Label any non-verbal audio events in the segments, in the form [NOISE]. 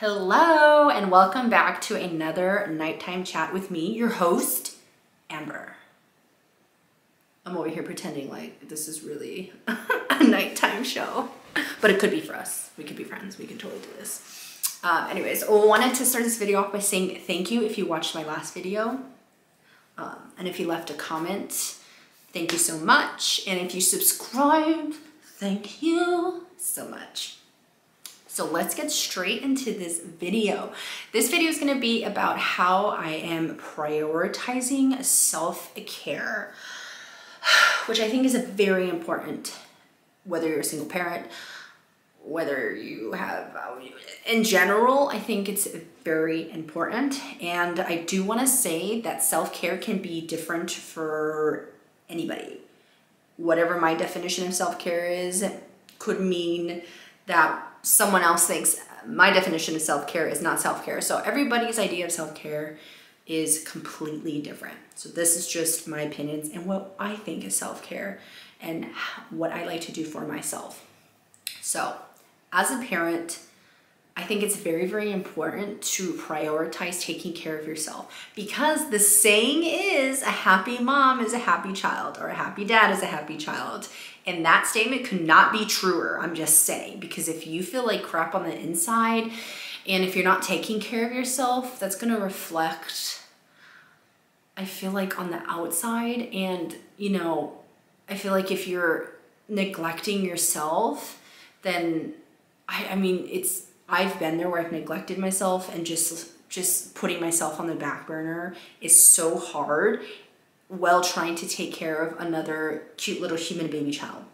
Hello, and welcome back to another nighttime chat with me, your host, Amber. I'm over here pretending like this is really [LAUGHS] a nighttime show, but it could be for us. We could be friends. We could totally do this. Uh, anyways, I wanted to start this video off by saying thank you if you watched my last video. Um, and if you left a comment, thank you so much. And if you subscribed, thank you so much. So let's get straight into this video. This video is gonna be about how I am prioritizing self-care, which I think is a very important, whether you're a single parent, whether you have, uh, in general, I think it's very important. And I do wanna say that self-care can be different for anybody. Whatever my definition of self-care is, could mean that someone else thinks my definition of self-care is not self-care. So everybody's idea of self-care is completely different. So this is just my opinions and what I think is self-care and what I like to do for myself. So as a parent, I think it's very, very important to prioritize taking care of yourself because the saying is a happy mom is a happy child or a happy dad is a happy child. And that statement could not be truer, I'm just saying, because if you feel like crap on the inside and if you're not taking care of yourself, that's gonna reflect, I feel like, on the outside. And, you know, I feel like if you're neglecting yourself, then I, I mean, it's I've been there where I've neglected myself and just just putting myself on the back burner is so hard while trying to take care of another cute little human baby child.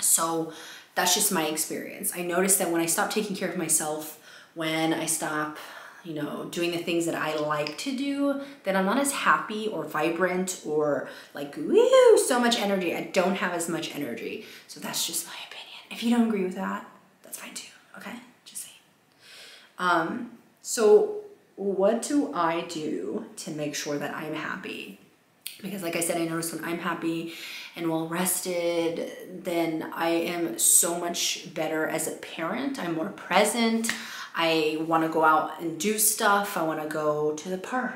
So that's just my experience. I noticed that when I stop taking care of myself, when I stop, you know, doing the things that I like to do, then I'm not as happy or vibrant or like, woo, so much energy. I don't have as much energy. So that's just my opinion. If you don't agree with that, that's fine too, okay? Just saying. Um, so what do I do to make sure that I'm happy? Because like I said, I notice when I'm happy and well rested, then I am so much better as a parent. I'm more present. I want to go out and do stuff. I want to go to the park,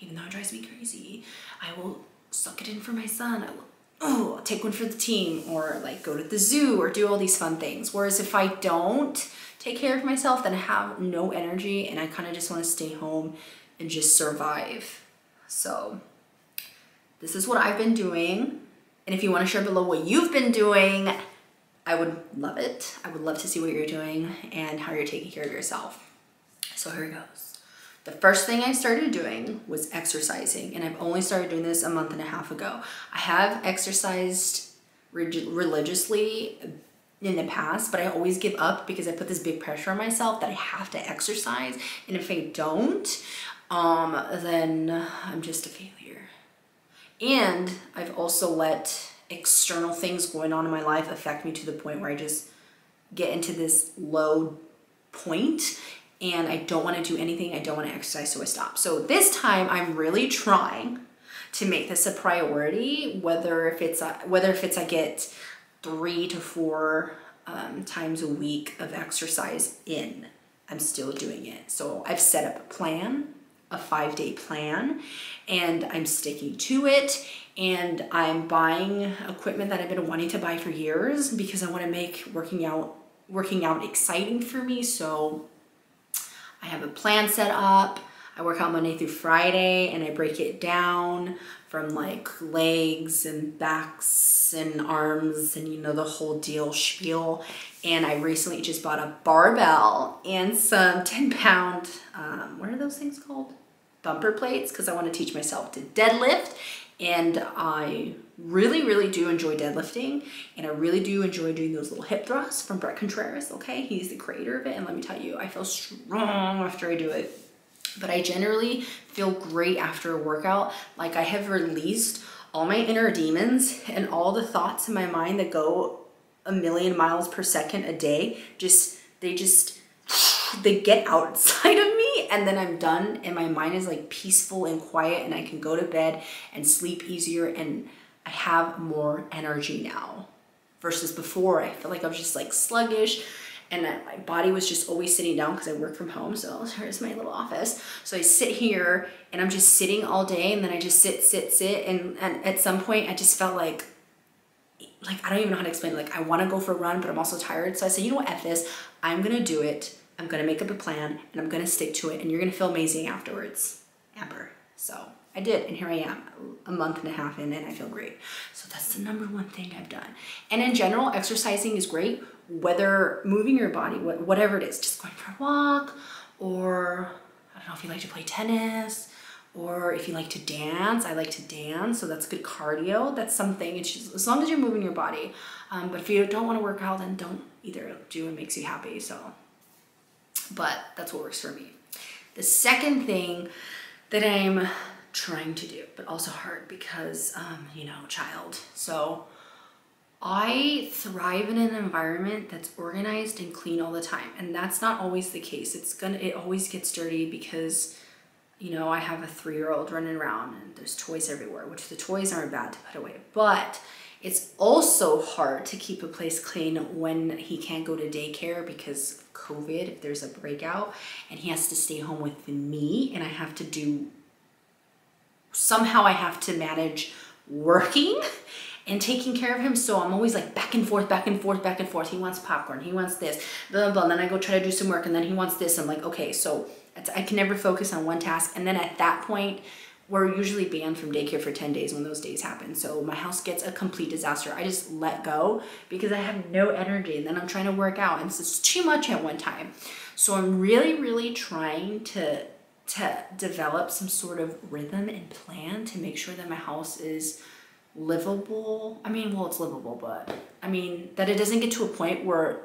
even though it drives me crazy. I will suck it in for my son. I will oh, take one for the team or like go to the zoo or do all these fun things. Whereas if I don't, take care of myself, then I have no energy and I kind of just want to stay home and just survive. So this is what I've been doing. And if you want to share below what you've been doing, I would love it. I would love to see what you're doing and how you're taking care of yourself. So here it goes. The first thing I started doing was exercising, and I've only started doing this a month and a half ago. I have exercised religiously in the past, but I always give up because I put this big pressure on myself that I have to exercise. And if I don't, um, then I'm just a failure. And I've also let external things going on in my life affect me to the point where I just get into this low point and I don't want to do anything. I don't want to exercise, so I stop. So this time I'm really trying to make this a priority, whether if it's a, whether if it's I get three to four um, times a week of exercise in. I'm still doing it. So I've set up a plan, a five day plan, and I'm sticking to it. And I'm buying equipment that I've been wanting to buy for years because I want to make working out working out exciting for me. So I have a plan set up. I work out Monday through Friday and I break it down from like legs and backs and arms and you know the whole deal spiel. And I recently just bought a barbell and some [LAUGHS] 10 pound um, what are those things called? Bumper plates because I want to teach myself to deadlift. And I really really do enjoy deadlifting. And I really do enjoy doing those little hip thrusts from Bret Contreras okay? He's the creator of it. And let me tell you I feel strong after I do it but I generally feel great after a workout. Like I have released all my inner demons and all the thoughts in my mind that go a million miles per second a day. Just, they just, [SIGHS] they get outside [LAUGHS] of me and then I'm done and my mind is like peaceful and quiet and I can go to bed and sleep easier and I have more energy now versus before I feel like I was just like sluggish and my body was just always sitting down because I work from home. So [LAUGHS] here's my little office. So I sit here and I'm just sitting all day and then I just sit, sit, sit. And, and at some point I just felt like, like, I don't even know how to explain it. Like, I want to go for a run, but I'm also tired. So I said, you know what, F this. I'm going to do it. I'm going to make up a plan and I'm going to stick to it. And you're going to feel amazing afterwards. Amber. So I did, and here I am, a month and a half in, and I feel great. So that's the number one thing I've done. And in general, exercising is great, whether moving your body, whatever it is, just going for a walk, or I don't know if you like to play tennis, or if you like to dance. I like to dance, so that's good cardio. That's something, it's just, as long as you're moving your body. Um, but if you don't want to work out, then don't either do what makes you happy. So, but that's what works for me. The second thing that I'm trying to do, but also hard because, um, you know, child. So I thrive in an environment that's organized and clean all the time. And that's not always the case. It's gonna, it always gets dirty because, you know, I have a three year old running around and there's toys everywhere, which the toys aren't bad to put away. But it's also hard to keep a place clean when he can't go to daycare because COVID, if there's a breakout, and he has to stay home with me and I have to do somehow I have to manage working and taking care of him. So I'm always like back and forth, back and forth, back and forth. He wants popcorn. He wants this, blah, blah, blah. And then I go try to do some work and then he wants this. I'm like, okay, so I can never focus on one task. And then at that point, we're usually banned from daycare for 10 days when those days happen. So my house gets a complete disaster. I just let go because I have no energy and then I'm trying to work out and it's too much at one time. So I'm really, really trying to to develop some sort of rhythm and plan to make sure that my house is livable. I mean, well, it's livable, but I mean, that it doesn't get to a point where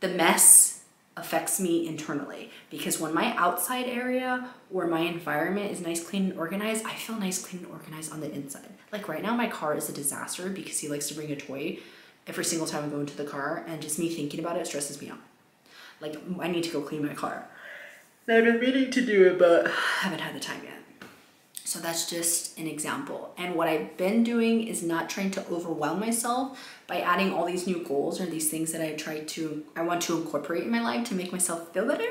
the mess affects me internally. Because when my outside area or my environment is nice, clean, and organized, I feel nice, clean, and organized on the inside. Like right now, my car is a disaster because he likes to bring a toy every single time I go into the car, and just me thinking about it stresses me out. Like, I need to go clean my car. I've been meaning to do it, but I [SIGHS] haven't had the time yet. So that's just an example. And what I've been doing is not trying to overwhelm myself by adding all these new goals or these things that I try to, I want to incorporate in my life to make myself feel better.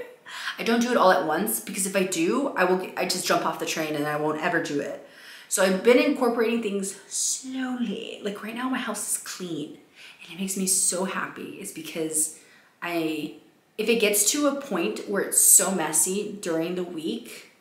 I don't do it all at once because if I do, I will, I just jump off the train and I won't ever do it. So I've been incorporating things slowly. Like right now, my house is clean and it makes me so happy. It's because I if it gets to a point where it's so messy during the week,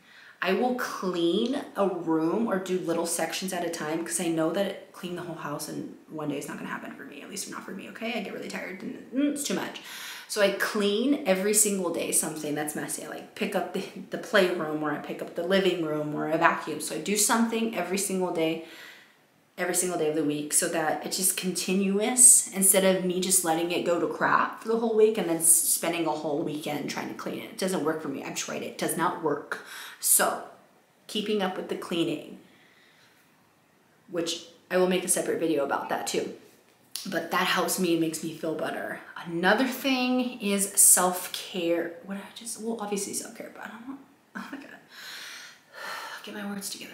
I will clean a room or do little sections at a time because I know that clean the whole house in one day is not going to happen for me, at least not for me, okay? I get really tired and mm, it's too much. So I clean every single day something that's messy. I like pick up the, the playroom or I pick up the living room or a vacuum. So I do something every single day every single day of the week so that it's just continuous instead of me just letting it go to crap for the whole week and then spending a whole weekend trying to clean it. It doesn't work for me. I've tried it. It does not work. So, keeping up with the cleaning, which I will make a separate video about that too. But that helps me, and makes me feel better. Another thing is self-care. What I just, well, obviously self-care, but I don't want, [LAUGHS] oh my God. Get my words together.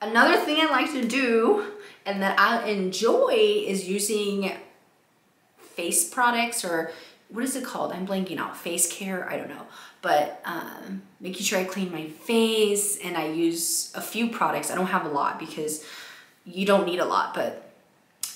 Another thing I like to do and that I enjoy is using face products or what is it called? I'm blanking out. Face care? I don't know. But um, making sure I clean my face and I use a few products. I don't have a lot because you don't need a lot, but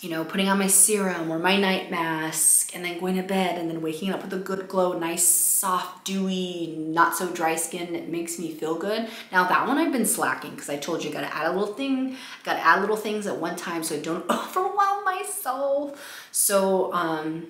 you know, putting on my serum or my night mask and then going to bed and then waking up with a good glow, nice, soft, dewy, not so dry skin. It makes me feel good. Now that one I've been slacking because I told you, gotta add a little thing, gotta add little things at one time so I don't [LAUGHS] overwhelm myself. So, um,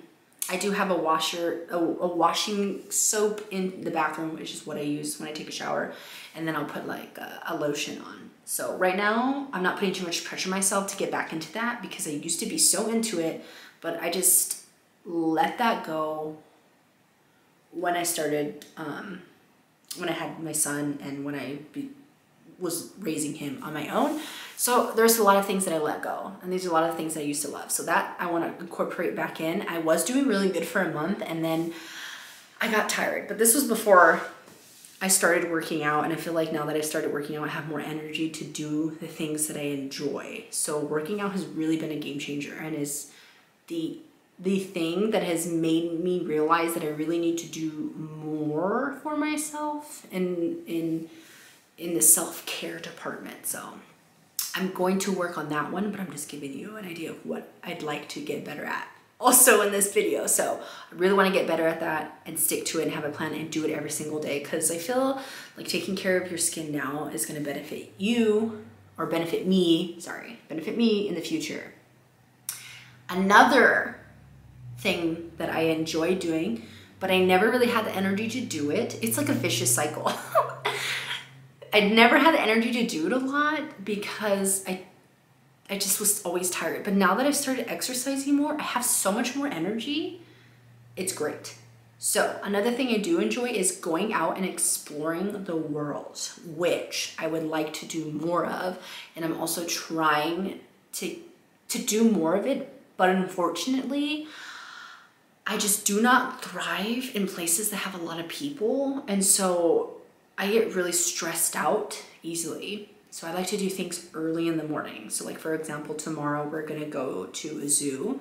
I do have a washer, a, a, washing soap in the bathroom, which is what I use when I take a shower. And then I'll put like a, a lotion on. So right now, I'm not putting too much pressure myself to get back into that because I used to be so into it, but I just let that go when I started, um, when I had my son and when I be, was raising him on my own. So there's a lot of things that I let go and these are a lot of things I used to love. So that I want to incorporate back in. I was doing really good for a month and then I got tired, but this was before I started working out and I feel like now that I started working out, I have more energy to do the things that I enjoy. So working out has really been a game changer and is the the thing that has made me realize that I really need to do more for myself in in in the self-care department. So I'm going to work on that one, but I'm just giving you an idea of what I'd like to get better at also in this video. So I really want to get better at that and stick to it and have a plan and do it every single day because I feel like taking care of your skin now is going to benefit you or benefit me, sorry, benefit me in the future. Another thing that I enjoy doing, but I never really had the energy to do it. It's like a vicious cycle. [LAUGHS] I'd never had the energy to do it a lot because I I just was always tired. But now that I've started exercising more, I have so much more energy. It's great. So, another thing I do enjoy is going out and exploring the world, which I would like to do more of. And I'm also trying to to do more of it, but unfortunately, I just do not thrive in places that have a lot of people. And so I get really stressed out easily. So I like to do things early in the morning. So like for example, tomorrow we're gonna go to a zoo.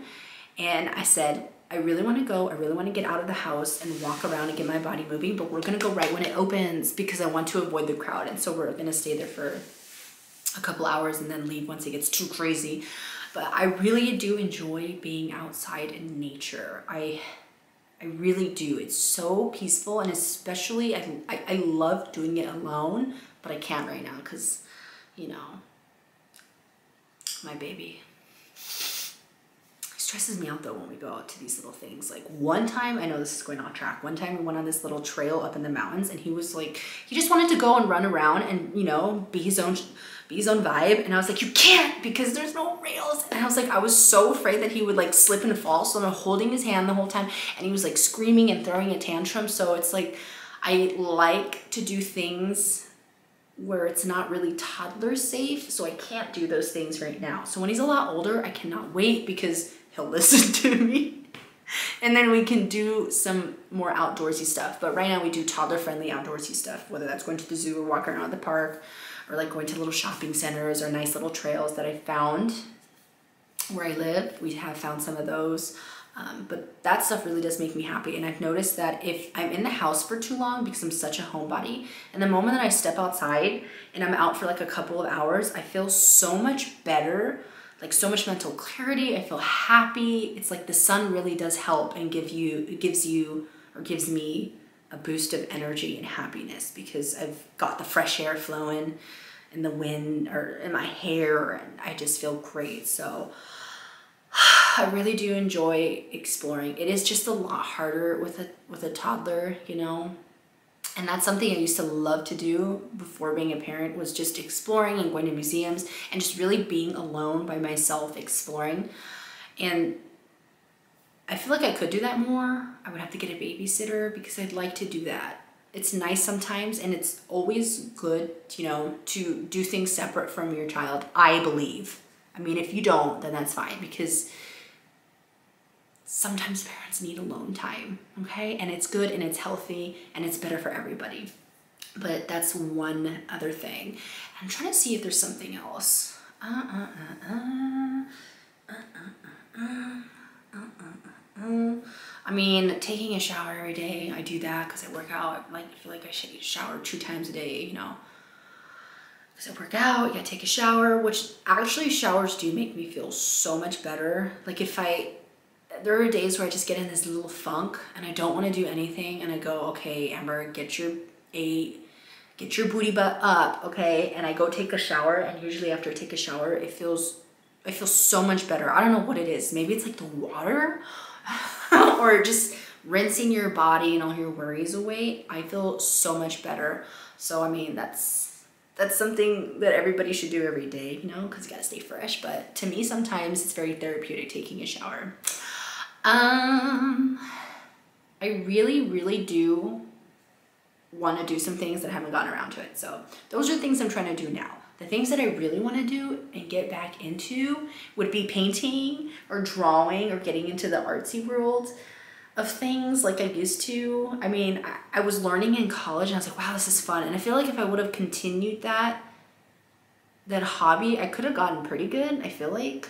And I said, I really wanna go, I really wanna get out of the house and walk around and get my body moving, but we're gonna go right when it opens because I want to avoid the crowd. And so we're gonna stay there for a couple hours and then leave once it gets too crazy. But I really do enjoy being outside in nature. I I really do. It's so peaceful and especially I, I, I love doing it alone, but I can't right now because you know, my baby. It stresses me out though when we go out to these little things. Like one time, I know this is going off track. One time we went on this little trail up in the mountains and he was like, he just wanted to go and run around and, you know, be his own be his own vibe. And I was like, you can't because there's no rails. And I was like, I was so afraid that he would like slip and fall. So I'm holding his hand the whole time and he was like screaming and throwing a tantrum. So it's like, I like to do things where it's not really toddler safe, so I can't do those things right now. So when he's a lot older, I cannot wait because he'll [LAUGHS] listen to me. and then we can do some more outdoorsy stuff. But right now we do toddler friendly outdoorsy stuff, whether that's going to the zoo or walking around the park or like going to little shopping centers or nice little trails that I found where I live. We have found some of those. Um, but that stuff really does make me happy. And I've noticed that if I'm in the house for too long because I'm such a homebody, and the moment that I step outside and I'm out for like a couple of hours, I feel so much better, like so much mental clarity. I feel happy. It's like the sun really does help and give you, it gives you or gives me a boost of energy and happiness because I've got the fresh air flowing and the wind or in my hair and I just feel great. So [SIGHS] [SIGHS] I really do enjoy exploring. It is just a lot harder with a with a toddler, you know. And that's something I used to love to do before being a parent was just exploring and going to museums and just really being alone by myself exploring. And I feel like I could do that more. I would have to get a babysitter because I'd like to do that. It's nice sometimes and it's always good, you know, to do things separate from your child, I believe. I mean, if you don't, then that's fine because sometimes parents need alone time, okay? And it's good and it's healthy and it's better for everybody. But that's one other thing. I'm trying to see if there's something else. Uh, uh, uh, I mean, taking a shower every day, I do that because I work out. Like, I feel like I should shower two times a day, you know. Because I work out, you gotta take a shower, which actually showers do make me feel so much better. Like if I, there are days where I just get in this little funk and I don't want to do anything and I go, okay, Amber, get your a get your booty butt up, okay? And I go take a shower and usually after I take a shower, it feels I feel so much better. I don't know what it is. Maybe it's like the water [LAUGHS] or just rinsing your body and all your worries away. I feel so much better. So I mean, that's that's something that everybody should do every day, you know, because you gotta stay fresh. But to me, sometimes it's very therapeutic taking a shower. Um, I really, really do want to do some things that I haven't gotten around to it. So those are things I'm trying to do now. The things that I really want to do and get back into would be painting or drawing or getting into the artsy world of things like I used to. I mean, I, I was learning in college and I was like, wow, this is fun. And I feel like if I would have continued that, that hobby, I could have gotten pretty good, I feel like.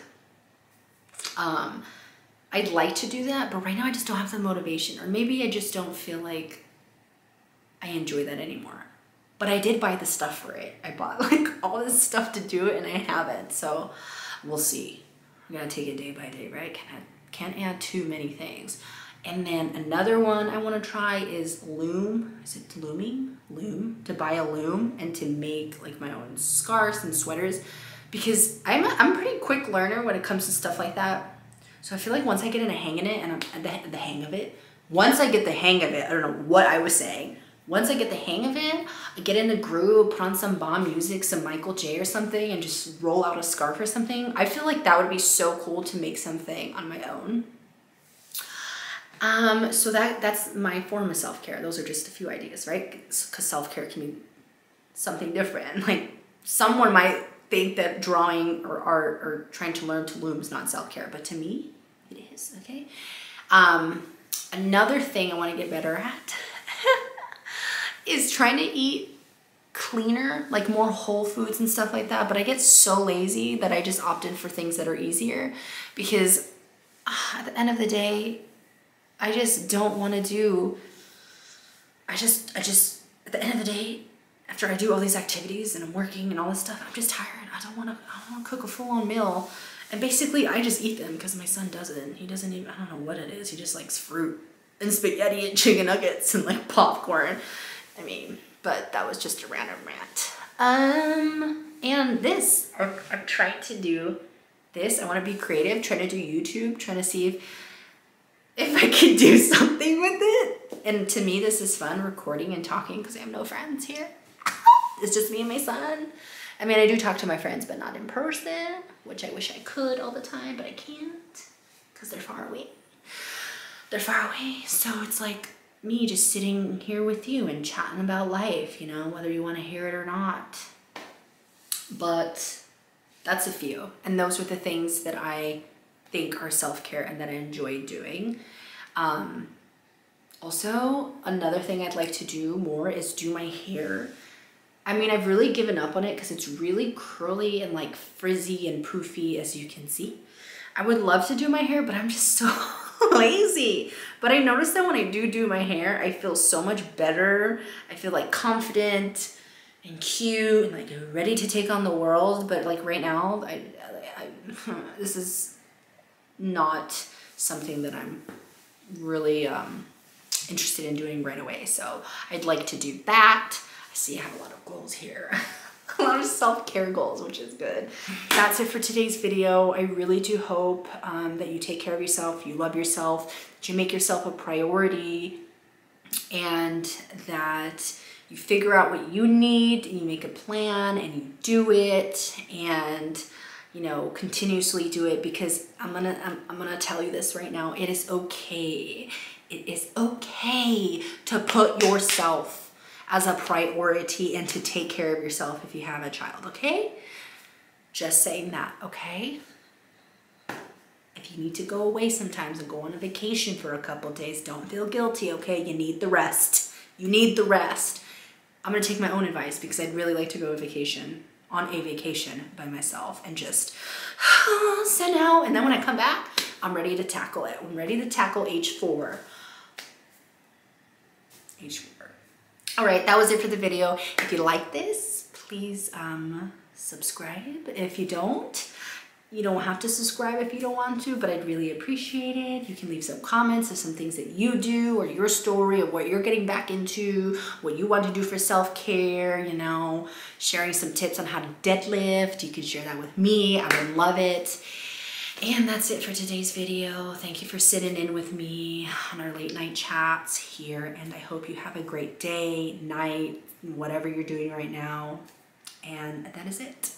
Um, I'd like to do that, but right now I just don't have the motivation. Or maybe I just don't feel like I enjoy that anymore. But I did buy the stuff for it. I bought [LAUGHS] like all this stuff to do it and I haven't. So we'll see. I'm gonna take it day by day, right? Can't can't add too many things. And then another one I want to try is loom. Is it looming? Loom. To buy a loom and to make like my own scarves and sweaters because I'm a, I'm a pretty quick learner when it comes to stuff like that. So I feel like once I get in a hang in it and I'm the, the hang of it, once I get the hang of it, I don't know what I was saying. Once I get the hang of it, I get in the groove, put on some bomb music, some Michael J or something, and just roll out a scarf or something. I feel like that would be so cool to make something on my own. Um, so that that's my form of self-care. Those are just a few ideas, right? Because self-care can be something different. [LAUGHS] Like someone might think that drawing or art or trying to learn to loom is not self-care, but to me, okay? Um, another thing I want to get better at [LAUGHS] is trying to eat cleaner, like more whole foods and stuff like that. But I get so lazy that I just opt in for things that are easier because uh, at the end of the day, I just don't want to do. I just, I just, at the end of the day, after I do all these activities and I'm working and all this stuff, I'm just tired. I don't want to, I don't want to cook a full on meal. And basically, I just eat them because my son doesn't. He doesn't even, I don't know what it is. He just likes fruit and spaghetti and [LAUGHS] chicken nuggets and like popcorn. I mean, but that was just a random rant. Um, and this, I'm, trying to do this. I want to be creative, trying to do YouTube, trying to see if if I can do [LAUGHS] something with it. And to me, this is fun recording and talking because I have no friends here. It's just me and my son. I mean, I do talk to my friends, but not in person, which I wish I could all the time, but I can't because they're far away. They're far away. So it's like me just sitting here with you and chatting about life, you know, whether you want to hear it or not. But that's a few. And those are the things that I think are self-care and that I enjoy doing. Um, also, another thing I'd like to do more is do my hair. I mean, I've really given up on it because it's really curly and like frizzy and poofy as you can see. I would love to do my hair, but I'm just [LAUGHS] so lazy. But I noticed that when I do do my hair, I feel so much better. I feel like confident and cute and like ready to take on the world. But like right now, I, I, I [LAUGHS] this is not something that I'm really um, interested in doing right away. So I'd like to do that. See I have a lot of goals here. [LAUGHS] a lot of self-care goals, which is good. That's it for today's video. I really do hope um, that you take care of yourself, you love yourself, that you make yourself a priority, and that you figure out what you need, and you make a plan, and you do it, and you know, continuously do it because I'm gonna, I'm, I'm gonna tell you this right now. It is okay. It is okay to put yourself as a priority and to take care of yourself if you have a child, okay? Just saying that, okay? If you need to go away sometimes and go on a vacation for a couple days, don't feel guilty, okay? You need the rest. You need the rest. I'm gonna take my own advice because I'd really like to go on vacation on a vacation by myself and just [SIGHS] send out. And then when I come back, I'm ready to tackle it. I'm ready to tackle H4. H4. All right, that was it for the video. If you like this, please um, subscribe. If you don't, you don't have to subscribe if you don't want to, but I'd really appreciate it. You can leave some comments of some things that you do or your story of what you're getting back into, what you want to do for self-care, you know, sharing some tips on how to deadlift. You can share that with me. I would love it. And that's it for today's video. Thank you for sitting in with me on our late night chats here. And I hope you have a great day, night, whatever you're doing right now. And that is it.